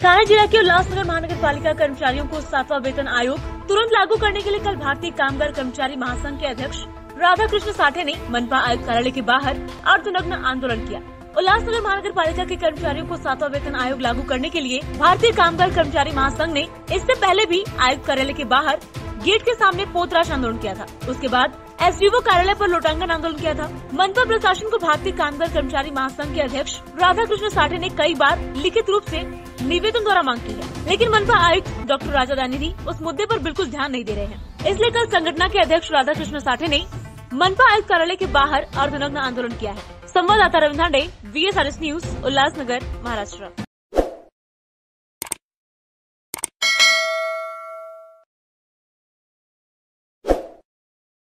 थाने जिला के उल्लासनगर महानगर पालिका कर्मचारियों को सातवां वेतन आयोग तुरंत लागू करने के लिए कल भारतीय कामगार कर्मचारी महासंघ के अध्यक्ष राधा कृष्ण साठे ने मनपा आयुक्त कार्यालय के बाहर अर्धनग्न आंदोलन किया। उल्लासनगर महानगर पालिका के कर्मचारियों को सातवां वेतन आयोग लागू करने के लिए भारतीय कामगार कर्मचारी महासंघ ने इससे पहले भी आयुक्त कार्यालय के बाहर गेट के सामने पोतराश आंदोलन किया था। उसके बाद एसडीओ कार्यालय पर लोटांगन आंदोलन किया था। मनपा प्रशासन को भारतीय कामगार कर्मचारी महासंघ के अध्यक्ष राधा कृष्ण साठे ने कई बार लिखित रूप से निवेदन द्वारा मांग की है। लेकिन मनपा आयुक्त डॉक्टर राजा दानी उस मुद्दे पर बिल्कुल ध्यान नहीं दे रहे हैं। इसलिए कल संगठन के अध्यक्ष राधा कृष्ण साठे ने मनपा आयुक्त कार्यालय के बाहर अर्धनग्न आंदोलन किया है। संवाददाता Ravindra V S news Ulhasnagar, Maharashtra.